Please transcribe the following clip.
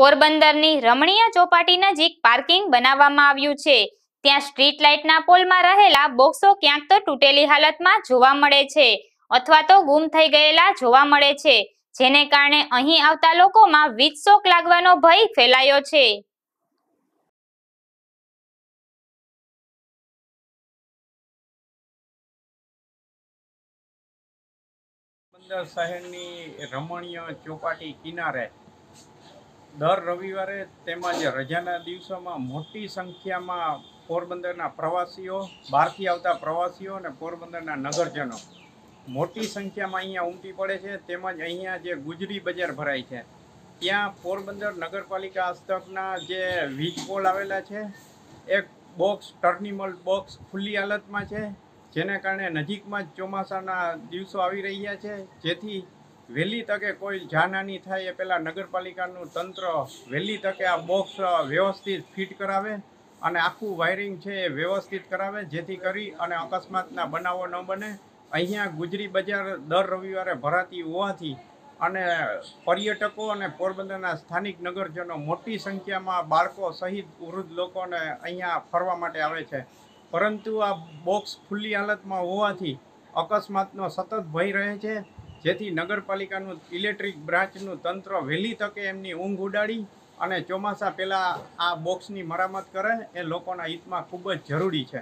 પોરબંદરની રમણીય ચોપાટી નજીક પાર્કિંગ બનાવવામાં આવ્યું છે. ત્યાં સ્ટ્રીટ લાઇટના પોલમાં રહેલા બોક્સો ક્યાંક તો તૂટેલી હાલતમાં જોવા મળે છે અથવા તો ગુમ થઈ ગયેલા જોવા મળે છે, જેને કારણે અહીં આવતા લોકોમાં વીજ શોક લાગવાનો ભય ફેલાયો છે. શહેરની રમણીય ચોપાટી કિનારે દર રવિવારે તેમજ રજાના દિવસોમાં મોટી સંખ્યામાં પોરબંદરના પ્રવાસીઓ, બહારથી આવતા પ્રવાસીઓ અને પોરબંદરના નગરજનો. મોટી સંખ્યામાં અહીંયા ઉમટી પડે છે, તેમજ અહીંયા જે ગુજરી બજાર ભરાય છે. ત્યાં પોરબંદર નગરપાલિકા હસ્તકના જે વીજ પોલ આવેલા છે, એક બોક્સ, ટર્નિમલ બોક્સ ખુલ્લી હાલતમાં છે, જેને કારણે નજીકમાં જ ચોમાસાના દિવસો આવી રહ્યા છે. જેથી વહેલી તકે કોઈ જાનહાની થાય એ પહેલાં નગરપાલિકાનું તંત્ર વહેલી તકે આ બોક્સ વ્યવસ્થિત ફિટ કરાવે અને આખું વાયરિંગ છે એ વ્યવસ્થિત કરાવે, જેથી કરી અને અકસ્માતના બનાવો ન બને. અહીંયા ગુજરી બજાર દર રવિવારે ભરાતી હોવાથી અને પર્યટકો અને પોરબંદરના સ્થાનિક નગરજનો મોટી સંખ્યામાં બાળકો સહિત વૃદ્ધ લોકોને અહીંયા ફરવા માટે આવે છે. પરંતુ આ બોક્સ ખુલ્લી હાલતમાં હોવાથી અકસ્માતનો સતત ભય રહે છે જેથી નગરપાલિકાનું ઇલેક્ટ્રિક બ્રાન્ચનું તંત્ર વહેલી તકે એમની ઊંઘ ઉડાડી અને ચોમાસા પહેલાં આ બોક્સની મરામત કરે એ લોકોના હિતમાં ખૂબ જ જરૂરી છે.